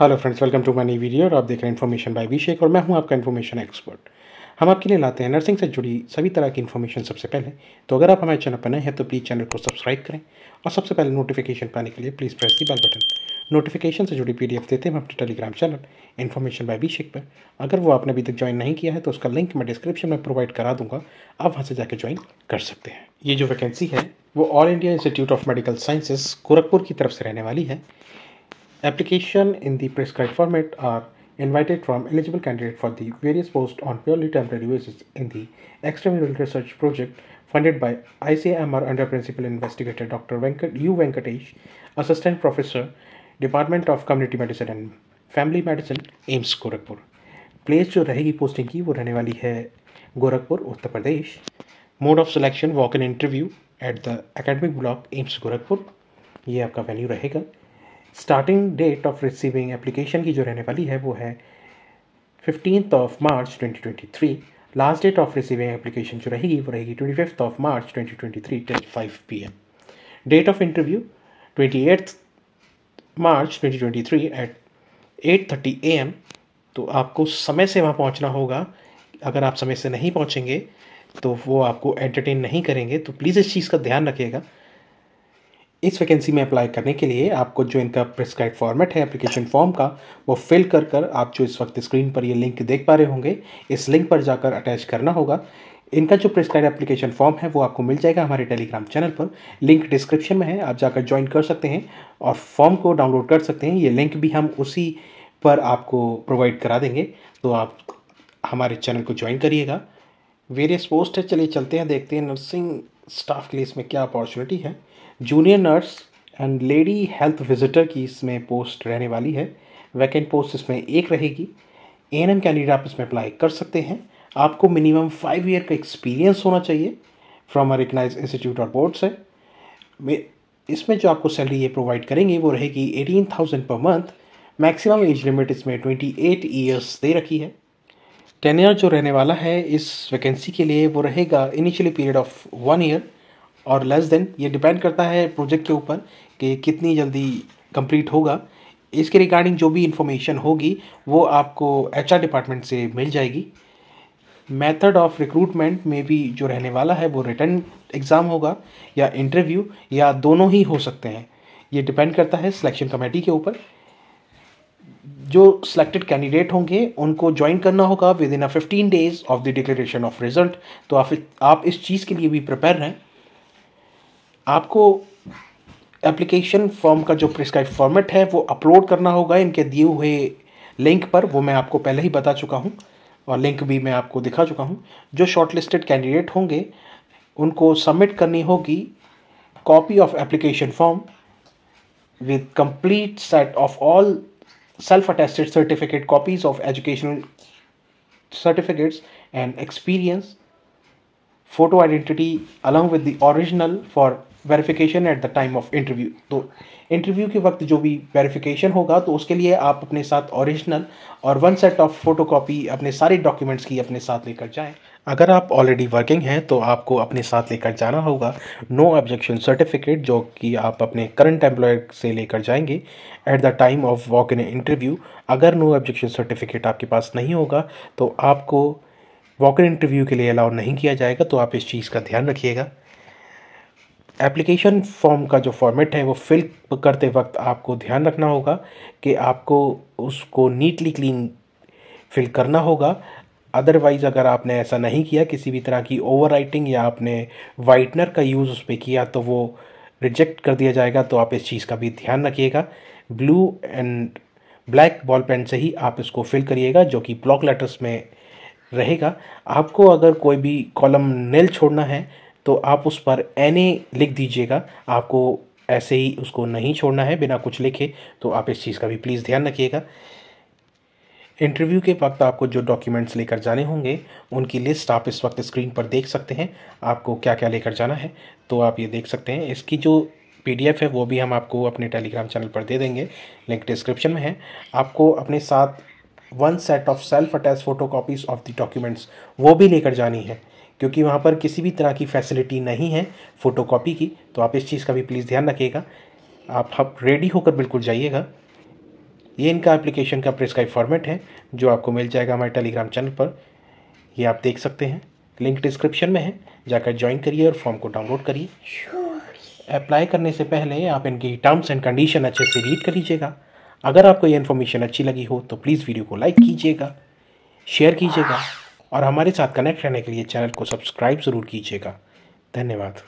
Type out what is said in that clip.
Hello friends welcome to my नई video और आप देख रहे हैं इन्फॉर्मेशन बाय अभिषेक और मैं हूँ आपका इन्फॉर्मेशन एक्सपर्ट हम आपके लिए लाते हैं नर्सिंग से जुड़ी सभी तरह की इन्फॉर्मेशन सबसे पहले। तो अगर आप हमारे चैनल पर नए हैं तो प्लीज़ चैनल को सब्सक्राइब करें और सबसे पहले नोटिफिकेशन पाने के लिए please press the bell button notification से जुड़ी पीडीएफ देते हैं अपने Telegram channel information by Abhishek पर। अगर वो आपने अभी तक ज्वाइन नहीं किया है तो उसका लिंक मैं डिस्क्रिप्शन में प्रोवाइड करा दूँगा। आप वहाँ से जाकर ज्वाइन कर सकते हैं। ये जो वैकेंसी है, वो All India Institute of Medical Sciences Gorakhpur की तरफ़ से रहने वाली है। Application in the prescribed format are invited from eligible candidate for the various posts on purely temporary basis in the extramural research project funded by ICMR under Principal Investigator Dr. Venkat, U. Venkatesh, Assistant Professor, Department of Community Medicine and Family Medicine, AIIMS Gorakhpur place जो रहेगी posting की वो रहने वाली है Gorakhpur Uttar Pradesh mode of selection walk in interview at the academic block AIIMS Gorakhpur ये आपका venue रहेगा starting date of receiving application की जो रहने वाली है, वो है fifteen of March 2023 last date of receiving application जो रहेगी, वो रहेगी twenty fifth of March 2023 till five P M date of interview twenty eighth March 2023 at eight thirty A M तो आपको समय से वहाँ पहुँचना होगा। अगर आप समय से नहीं पहुँचेंगे तो वो आपको एंटरटेन नहीं करेंगे। तो प्लीज़ इस चीज़ का ध्यान रखिएगा। इस वैकेंसी में अप्लाई करने के लिए आपको जो इनका प्रिस्क्राइब फॉर्मेट है एप्लीकेशन फॉर्म का, वो फिल कर कर आप जो इस वक्त स्क्रीन पर ये लिंक देख पा रहे होंगे, इस लिंक पर जाकर अटैच करना होगा। इनका जो प्रिस्क्राइब एप्लीकेशन फॉर्म है, वो आपको मिल जाएगा हमारे टेलीग्राम चैनल पर। लिंक डिस्क्रिप्शन में है, आप जाकर ज्वाइन कर सकते हैं और फॉर्म को डाउनलोड कर सकते हैं। ये लिंक भी हम उसी पर आपको प्रोवाइड करा देंगे। तो आप हमारे चैनल को ज्वाइन करिएगा। वेरियस पोस्ट है, चलिए चलते हैं, देखते हैं नर्सिंग स्टाफ के लिए इसमें क्या अपॉर्चुनिटी है। Junior nurse and lady health visitor की इसमें पोस्ट रहने वाली है। वैकेंट पोस्ट इसमें एक रहेगी। ए एन एम कैंडिडेट आप इसमें अप्लाई कर सकते हैं। आपको मिनिमम फाइव ईयर का एक्सपीरियंस होना चाहिए फ्रॉम अ रिकनाइज इंस्टीट्यूट और बोर्ड से। इसमें जो आपको सैलरी ये प्रोवाइड करेंगे वो रहेगी एटीन थाउज़ेंड पर मंथ मैक्सिमम एज लिमिट इसमें ट्वेंटी एट ईयर्स दे रखी है। टेनियर जो रहने वाला है इस वैकेंसी के लिए वो रहेगा initially period of one year और लेस देन ये डिपेंड करता है प्रोजेक्ट के ऊपर कि कितनी जल्दी कंप्लीट होगा। इसके रिगार्डिंग जो भी इंफॉर्मेशन होगी, वो आपको एचआर डिपार्टमेंट से मिल जाएगी। मेथड ऑफ़ रिक्रूटमेंट में भी जो रहने वाला है, वो रिटर्न एग्ज़ाम होगा या इंटरव्यू या दोनों ही हो सकते हैं। ये डिपेंड करता है सिलेक्शन कमेटी के ऊपर। जो सिलेक्टेड कैंडिडेट होंगे, उनको ज्वाइन करना होगा within a fifteen days of the declaration of result तो आप आप इस चीज़ के लिए भी प्रिपेयर रहें। आपको एप्लीकेशन फॉर्म का जो प्रिस्क्राइब फॉर्मेट है, वो अपलोड करना होगा। इनके दिए हुए लिंक पर, वो मैं आपको पहले ही बता चुका हूँ और लिंक भी मैं आपको दिखा चुका हूँ। जो शॉर्टलिस्टेड कैंडिडेट होंगे, उनको सबमिट करनी होगी copy of application form with complete set of all self attested certificate copies of educational certificates and experience photo identity along with the original for verification at the time of interview तो interview के वक्त जो भी verification होगा तो उसके लिए आप अपने साथ ओरिजिनल और वन सेट ऑफ़ फ़ोटो अपने सारे डॉक्यूमेंट्स की अपने साथ लेकर जाएँ। अगर आप ऑलरेडी वर्किंग हैं तो आपको अपने साथ लेकर जाना होगा। नो ऑब्जेक्शन सर्टिफिकेट जो कि आप अपने करंट एम्प्लॉयर से लेकर जाएँगे at the time of walk in interview अगर नो ऑब्जेक्शन सर्टिफिकेट आपके पास नहीं होगा तो आपको वॉक इन इंटरव्यू के लिए अलाउ नहीं किया जाएगा। तो आप इस चीज़ का ध्यान रखिएगा। एप्लीकेशन फॉर्म का जो फॉर्मेट है, वो फिल करते वक्त आपको ध्यान रखना होगा कि आपको उसको नीटली क्लीन फिल करना होगा। अदरवाइज़ अगर आपने ऐसा नहीं किया, किसी भी तरह की ओवर राइटिंग या आपने वाइटनर का यूज़ उस पर किया तो वो रिजेक्ट कर दिया जाएगा तो आप इस चीज़ का भी ध्यान रखिएगा। Blue and black ball pen से ही आप इसको फिल करिएगा, जो कि ब्लॉक लेटर्स में रहेगा। आपको अगर कोई भी कॉलम नेल छोड़ना है तो आप उस पर एन ए लिख दीजिएगा। आपको ऐसे ही उसको नहीं छोड़ना है, बिना कुछ लिखे तो आप इस चीज़ का भी प्लीज़ ध्यान रखिएगा। इंटरव्यू के वक्त आपको जो डॉक्यूमेंट्स लेकर जाने होंगे, उनकी लिस्ट आप इस वक्त स्क्रीन पर देख सकते हैं। आपको क्या क्या लेकर जाना है तो आप ये देख सकते हैं। इसकी जो पीडीएफ है, वो भी हम आपको अपने टेलीग्राम चैनल पर दे देंगे। लिंक डिस्क्रिप्शन में है। आपको अपने साथ one set of self attach photo of the documents वो भी लेकर जानी है। क्योंकि वहाँ पर किसी भी तरह की फैसिलिटी नहीं है फ़ोटो कॉपी की तो आप इस चीज़ का भी प्लीज़ ध्यान रखिएगा। आप हम रेडी होकर बिल्कुल जाइएगा। ये इनका एप्लीकेशन का प्रिस्क्राइब फॉर्मेट है जो आपको मिल जाएगा हमारे टेलीग्राम चैनल पर। ये आप देख सकते हैं। लिंक डिस्क्रिप्शन में है। जाकर ज्वाइन करिए और फॉर्म को डाउनलोड करिए। अप्लाई करने से पहले आप इनकी टर्म्स एंड कंडीशन अच्छे से रीड कर लीजिएगा अगर आपको ये इन्फॉर्मेशन अच्छी लगी हो तो प्लीज़ वीडियो को लाइक कीजिएगा। शेयर कीजिएगा। और हमारे साथ कनेक्ट रहने के लिए चैनल को सब्सक्राइब ज़रूर कीजिएगा। धन्यवाद।